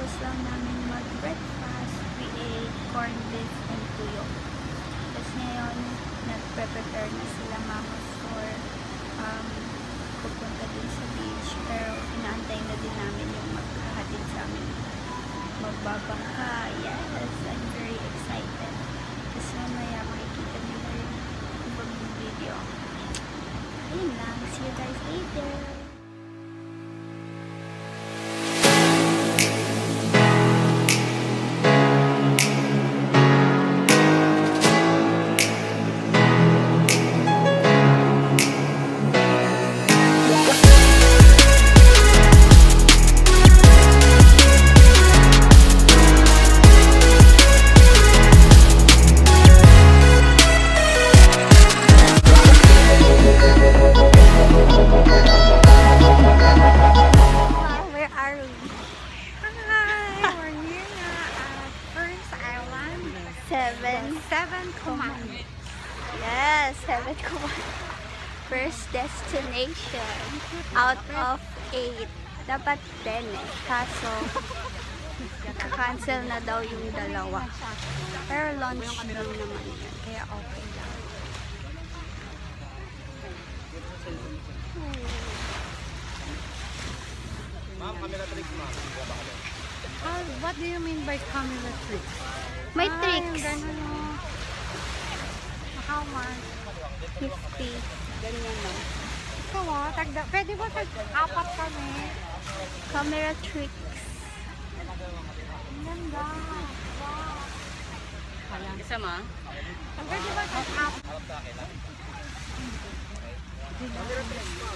Kakatapos lang namin mag-breakfast. We ate corned beef and tuyo. Tapos ngayon, nag-prepare na sila mama for um, pupunta din sa beach. Pero inaantay na din namin yung magkahatid sa amin. Magbabangka. Yes, I'm very excited. Tapos mamaya makikita nila yung video. Ayun lang. See you guys later. Seven. Seven Command. Yes, seven command. First destination out of eight. Dapat ten eh. Kaso, cancel na daw yung dalawa. Pero launch lang naman yan. Kaya okay lang. Ah, what do you mean by camera trick? May Ah, tricks. How much? 50. Ganyan lang. Ikaw ah, tagda. Pwede ba tag apat kami? Camera tricks. Ang ganda. Wow. Isa ma? Pwede ba tag apat?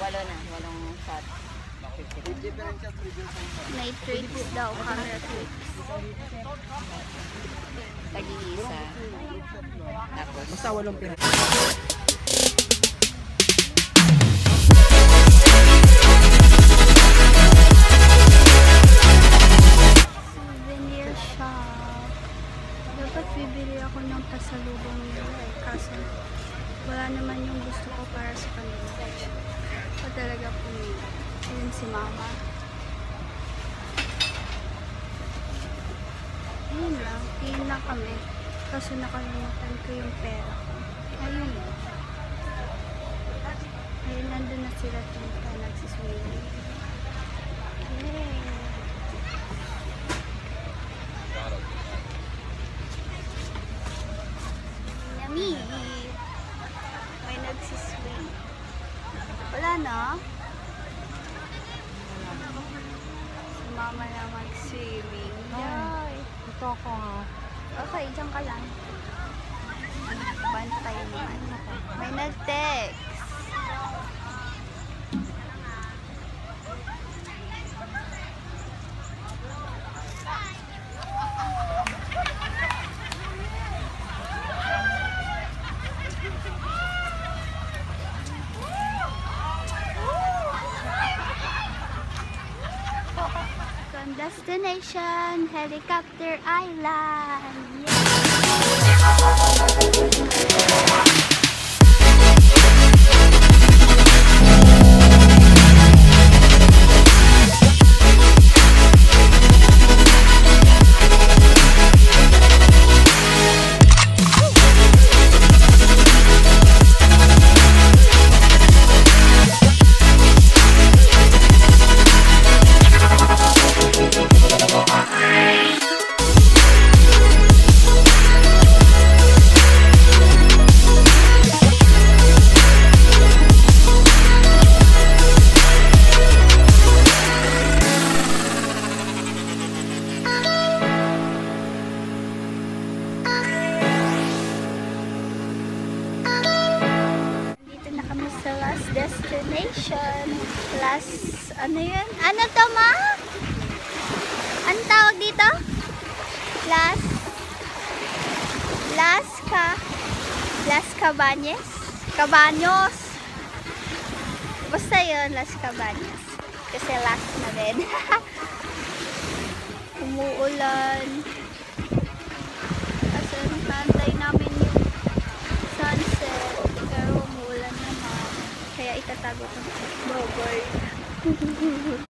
Walo na. Walong shot. May tricks daw, camera tricks. Tag-iisa. Tapos, Basta walong pira. Souvenir shop. Dapat bibili ako ng pasalubong nila eh. Kaso wala naman yung gusto ko para sa kanila. So talaga pumili. Ayun si mama. Ayun lang. Tingin kami. Kaso nakalimutan ko yung pera ko. Ayun lang. Ayun, nandun na sila tita. Nagsiswimming. Yay! Yummy! May nagsiswing. Wala na? Si mama na mag-swimming. Yay! Ito ako ha. Okay, dyan ka lang. Bantay naman. May nag-text. Destination, Helicopter Island. Yay! Destination. Last, ano yun? Ano to ma? Ano tawag dito? Last, last ka, last Cabañas? Cabaños. Basta yun, last Cabañas. Kasi last na din. Umuulan. Kasi nantay namin yung sunset. Pero umuulan naman.